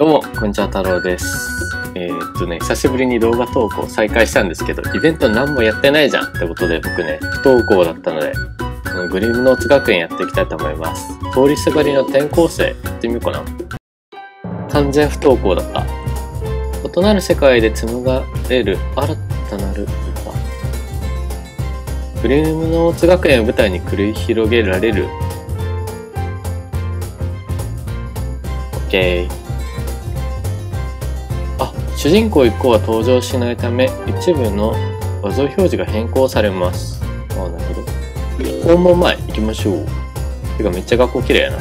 どうも、こんにちは、太郎です。えー、っとね、久しぶりに動画投稿再開したんですけど、イベント何もやってないじゃんってことで僕ね、不登校だったので、このグリムノーツ学園やっていきたいと思います。通りすがりの転校生、やってみようかな。完全不登校だった。異なる世界で紡がれる新たなる歌。グリムノーツ学園を舞台に繰り広げられる。オッケー。あ、主人公一行は登場しないため、一部の画像表示が変更されます。ああ、なるほど。訪問前行きましょう。てかめっちゃ学校綺麗やな。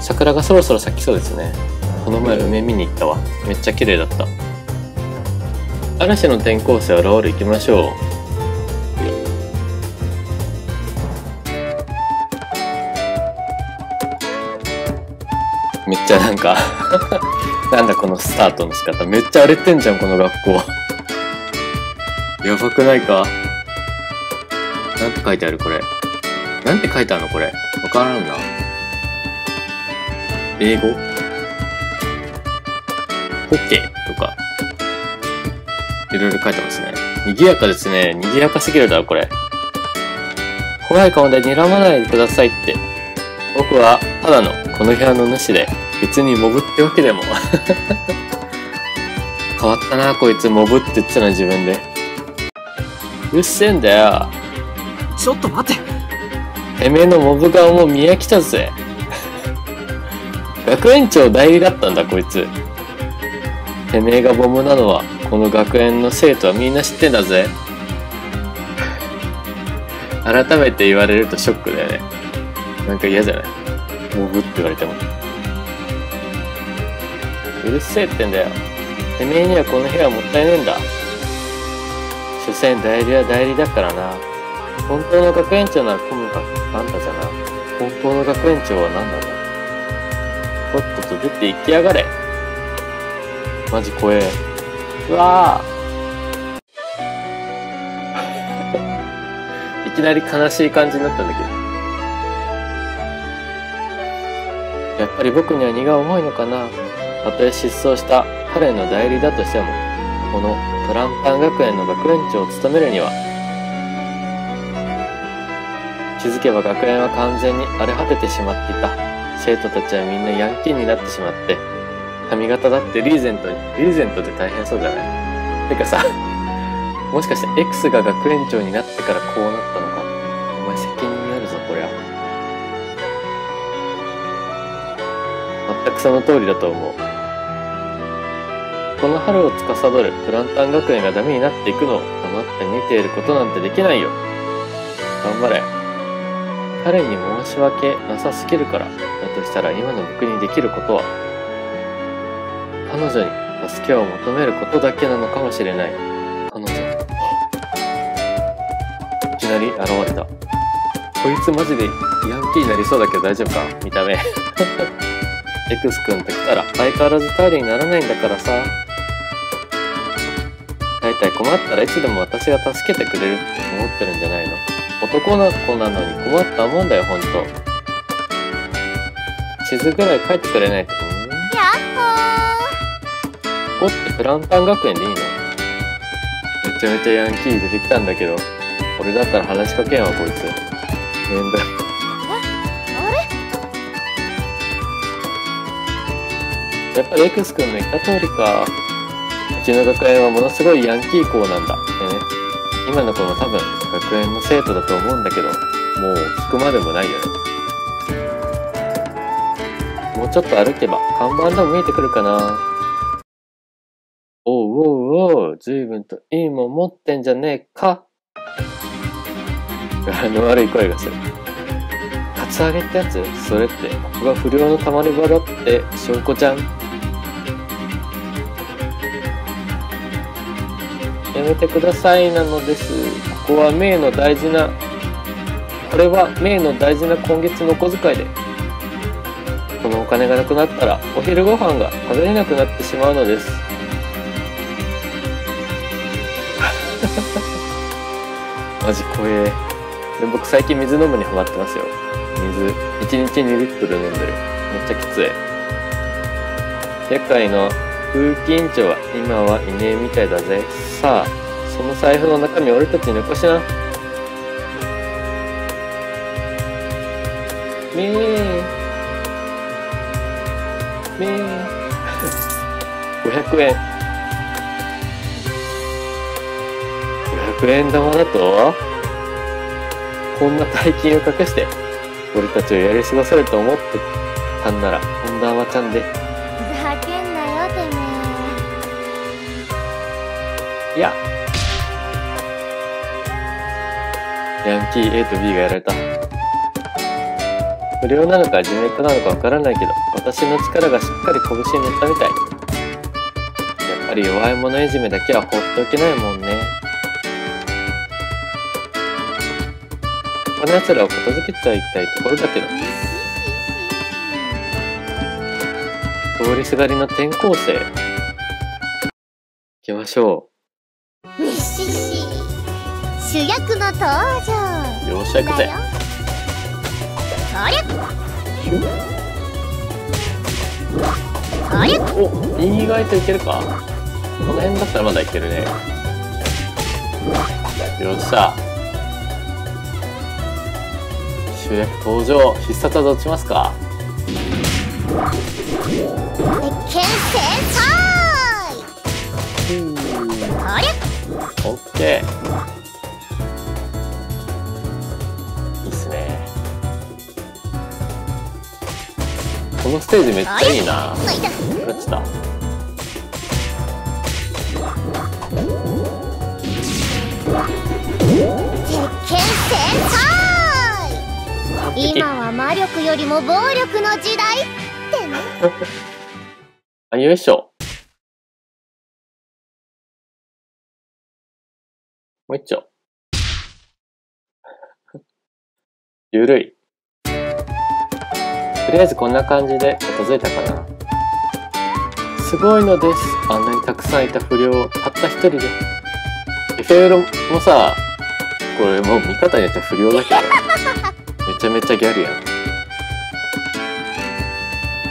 桜がそろそろ咲きそうですね。この前梅見に行ったわ。めっちゃ綺麗だった。嵐の転校生はロール行きましょう。ちゃなんか なんだこのスタートの仕方。めっちゃ荒れてんじゃん、この学校。やばくないかなんて書いてあるこれ。なんて書いてあるのこれ。わからんな。英語？ポッケとか。いろいろ書いてますね。賑やかですね。賑やかすぎるだろ、これ。怖い顔で睨まないでくださいって。僕は、ただのこの部屋の主で、別にモブってわけでも。変わったな、こいつ。モブって言ってたの自分で。うっせえんだよ。ちょっと待っててめえのモブ顔も見飽きたぜ。学園長代理だったんだ、こいつ。てめえがボムなのは、この学園の生徒はみんな知ってんだぜ。改めて言われるとショックだよね。なんか嫌じゃない？モブって言われても。うるせえってんだよ。てめえにはこの部屋もったいねえんだ。所詮代理は代理だからな。本当の学園長ならともかくあんたじゃな。本当の学園長は何なの？とっとと出て行きやがれ。マジ怖え。うわぁ。いきなり悲しい感じになったんだけど。やっぱり僕には荷が重いのかな。たとえ失踪した彼の代理だとしても、このプランタン学園の学園長を務めるには、気づけば学園は完全に荒れ果ててしまっていた。生徒たちはみんなヤンキーになってしまって、髪型だってリーゼントに、リーゼントって大変そうじゃない？てかさ、もしかして X が学園長になってからこその通りだと思う。この春を司るプランタン学園がダメになっていくのを黙って見ていることなんてできないよ。頑張れ。彼に申し訳なさすぎるから、だとしたら今の僕にできることは、彼女に助けを求めることだけなのかもしれない。彼女。いきなり現れた。こいつマジでヤンキーになりそうだけど大丈夫か？見た目。X 君と来たら相変わらず頼りにならないんだからさ。だいたい困ったらいつでも私が助けてくれるって思ってるんじゃないの？男の子なのに困ったもんだよ、ほんと。地図ぐらい書いてくれないと。んやっここってプランタン学園でいいの？めちゃめちゃヤンキー出てきたんだけど、俺だったら話しかけんわ、こいつ。めんどい。やっぱり X 君の言った通りか。うちの学園はものすごいヤンキー校なんだ。でね。今の子も多分学園の生徒だと思うんだけど、もう聞くまでもないよね。もうちょっと歩けば看板でも見えてくるかな。おうおうおう、随分といいもん持ってんじゃねえか。柄の悪い声がする。カツアゲってやつ？それって、ここが不良のたまり場だって証拠じゃん。やめてくださいなのです。ここは名の大事な、これは名の大事な今月のお小遣いで。このお金がなくなったら、お昼ご飯が食べれなくなってしまうのです。マジ怖え。で僕最近水飲むにハマってますよ。水、1日2リットル飲んでる。めっちゃきつい。世界の風紀委員長は今はいねえみたいだぜ。さあ、その財布の中身俺たちに残しな。めえ。めえ。500円。500円玉だと？こんな大金を隠して、俺たちをやり過ごせると思ってたんなら、こんな甘ちゃんで。いや。ヤンキー A と B がやられた。不良なのか地面なのかわからないけど、私の力がしっかり拳に乗ったみたい。やっぱり弱い者いじめだけは放っておけないもんね。この奴らを片付けちゃいたいところだけど、通りすがりの転校生。行きましょえにしし主役の登場う。よっしゃ行くぜだよ。あれ？あれお、意外といけるかこの辺だったらまだいけるね。よっしゃ。主役登場。必殺技落ちますか鉄拳制裁オッケー。このステージめっちゃいいな。抜いた勝ちた。今は魔力よりも暴力の時代ってねあ、よいしょ。もう一丁。ゆるい。とりあえずこんな感じで片付いたかな。すごいのです。あんなにたくさんいた不良をたった一人で。エフェロもさ、これもう見方によっては不良だけど、めちゃめちゃギャルやん。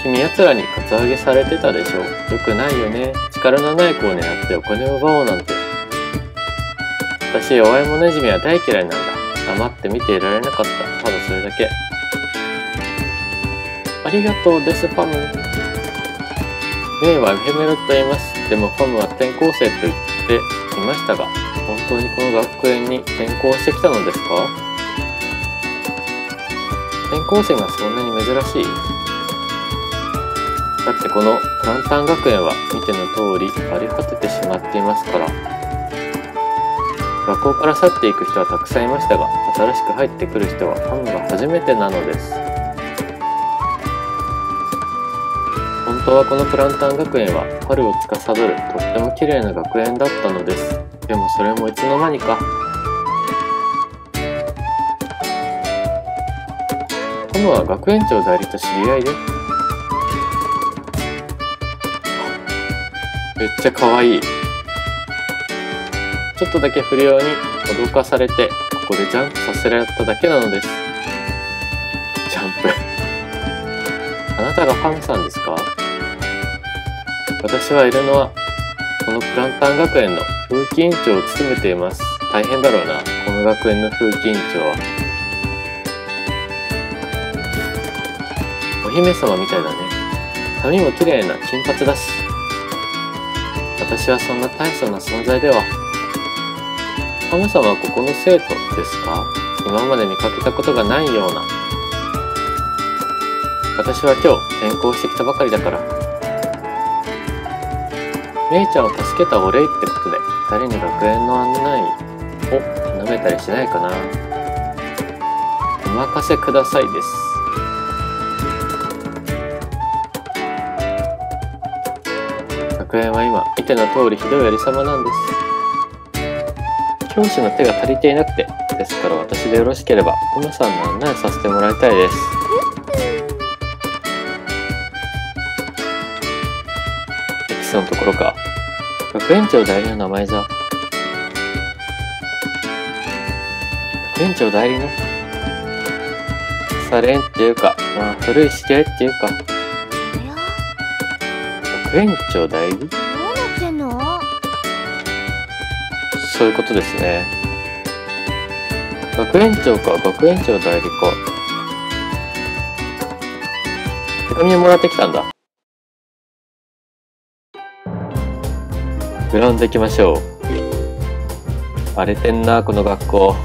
君奴らにカツアゲされてたでしょよくないよね。力のない子を狙ってお金を奪おうなんて。私、弱い者いじめは大嫌いなんだ。黙って見ていられなかった。ただそれだけ。ありがとう、デスパム。メイはエフェメロと言います。でもパムは転校生と言っていましたが、本当にこの学園に転校してきたのですか？転校生がそんなに珍しい？だってこのランタン学園は見ての通り荒れ果ててしまっていますから。学校から去っていく人はたくさんいましたが、新しく入ってくる人はファムが初めてなのです。本当はこのプランタン学園は春を司るとっても綺麗な学園だったのです。でもそれもいつの間にか。ファムは学園長代理と知り合いでめっちゃ可愛い。ちょっとだけ不良に脅かされて、ここでジャンプさせられただけなのです。あなたがファムさんですか？私はいるのは、このプランタン学園の風紀委員長を務めています。大変だろうな、この学園の風紀委員長は。お姫様みたいだね。髪も綺麗な金髪だし。私はそんな大層な存在では。神様はここの生徒ですか？今まで見かけたことがないような。私は今日転校してきたばかりだから。メイちゃんを助けたお礼ってことで、誰に学園の案内を頼めたりしないかな。お任せくださいです。学園は今、見ての通りひどいありさまなんです。教師の手が足りていなくて、ですから私でよろしければ、コマさんの案内させてもらいたいです。エキスのところか。学園長代理の名前じゃ。学園長代理の？腐れんっていうか、まあ古い知り合いっていうか、学園長代理？どうなってんの？そういうことですね。学園長か、学園長代理か。手紙をもらってきたんだ。グラウンド行きましょう。荒れてんな、この学校。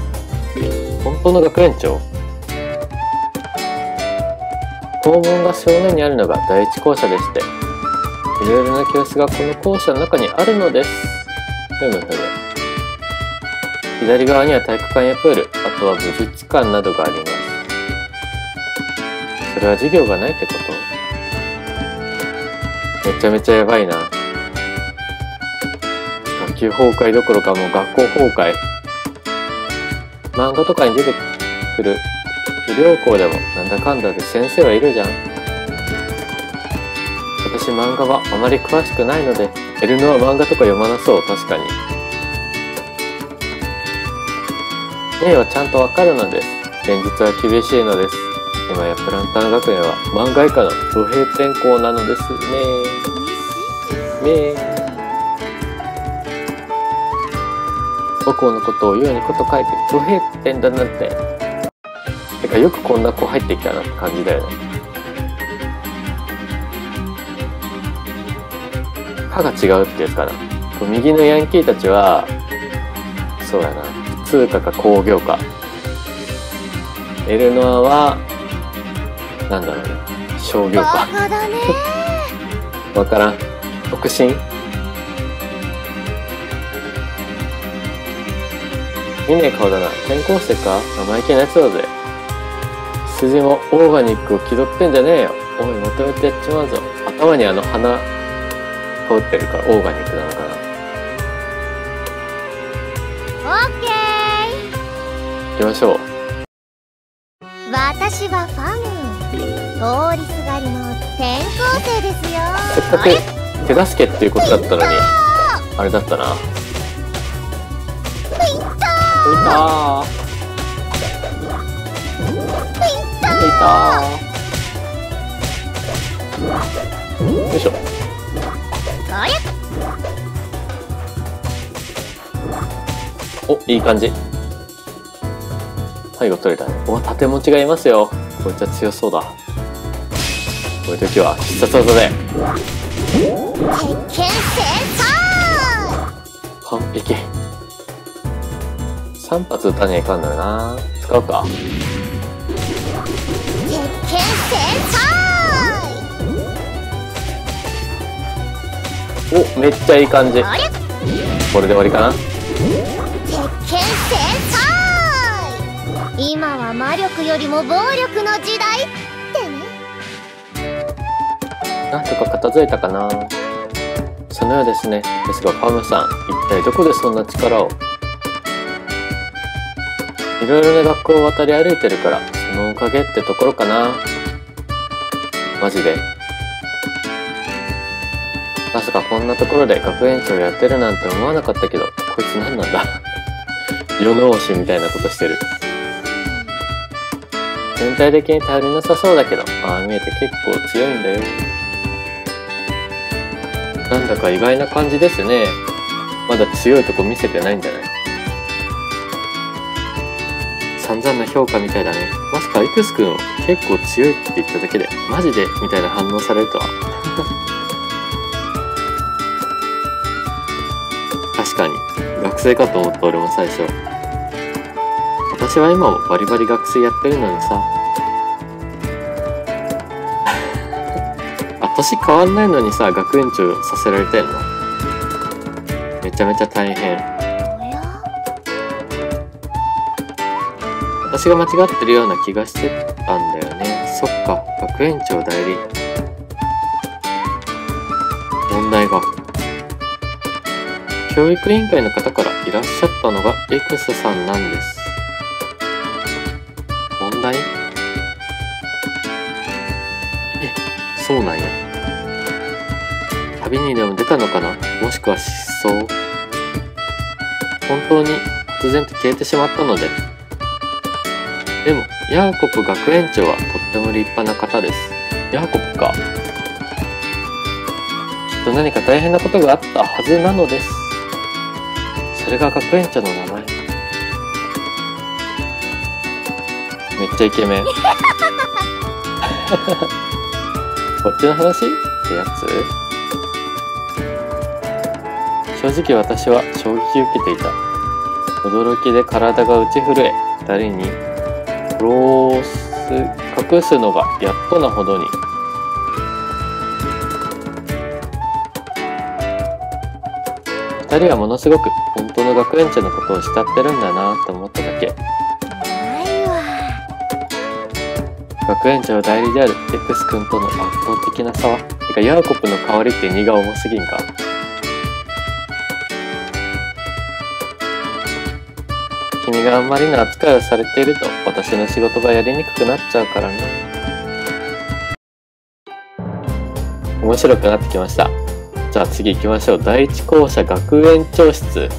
本当の学園長校門が正面にあるのが第一校舎でして、いろいろな教室がこの校舎の中にあるのです。ふむふむ。左側には体育館やプール、あとは武術館などがあります。それは授業がないってこと？めちゃめちゃやばいな。学級崩壊どころかもう学校崩壊。漫画とかに出てくる不良校でもなんだかんだで先生はいるじゃん。私漫画はあまり詳しくないので、エルノは漫画とか読まなそう、確かに。例はちゃんとわかるのです。現実は厳しいのです。今やプランター学園は漫画以下の土平転校なのですね。ねえ。母校のことを優にこと書いて土平転だなんて。てかよくこんな子入ってきたなって感じだよね。歯が違うってやつかな。右のヤンキーたちは、そうやな。通貨か工業か。エルノアは、なんだろうね。商業バか。わからん。特進見ねえ顔だな。転校生か？生意気なやつだぜ。筋もオーガニックを気取ってんじゃねえよ。おい、まとめてやっちまうぞ。頭にあの花、通ってるからオーガニックなのかな。オッケ行きましょう。ー私はファム通りすがりの転校生ですよせっかく手助けっていうことだったのに、あれだったな。ピンいた。よいしょ。お、いい感じ。最後取れたね。お、縦持ちがいますよ。こいつは強そうだ。こういう時は必殺技で。完璧。3発撃たねえかんのよな。使うか。鉄拳戦お、めっちゃいい感じ。これで終わりかな。鉄拳戦今は魔力よりも暴力の時代ってねなんとか片付いたかな。そのようですね。ですが、ファムさん、一体どこでそんな力を？いろいろな学校を渡り歩いてるから、そのおかげってところかな。マジで。まさかこんなところで学園長やってるなんて思わなかったけど、こいつ何なんだ？世直しみたいなことしてる。全体的に頼りなさそうだけど、ああ見えて結構強いんだよ。なんだか意外な感じですね。まだ強いとこ見せてないんじゃない？散々な評価みたいだね。まさかイクス君結構強いって言っただけで、マジでみたいな反応されるとは。確かに、学生かと思った俺も最初。私は今もバリバリ学生やってるのにさ。あ、年変わんないのにさ、学園長させられてんの？めちゃめちゃ大変。私が間違ってるような気がしてたんだよね。そっか、学園長代理。問題が。教育委員会の方からいらっしゃったのが X さんなんです。問題？え、そうなんや。旅にでも出たのかな？もしくは失踪？本当に突然と消えてしまったので。でも、ヤーコプ学園長はとっても立派な方です。ヤーコプか。きっと何か大変なことがあったはずなのです。それが学園長の名前。めっちゃイケメン。こっちの話ってやつ？正直私は衝撃受けていた。驚きで体が打ち震え、二人に殺す、隠すのがやっとなほどに。二人はものすごく本当の学園長のことを慕ってるんだなと思っただけ。学園長代理である X 君との圧倒的な差は。てか、ヤーコプの代わりって荷が重すぎんか？があんまりの扱いをされていると私の仕事がやりにくくなっちゃうからね。面白くなってきました。じゃあ次行きましょう。第一校舎学園長室。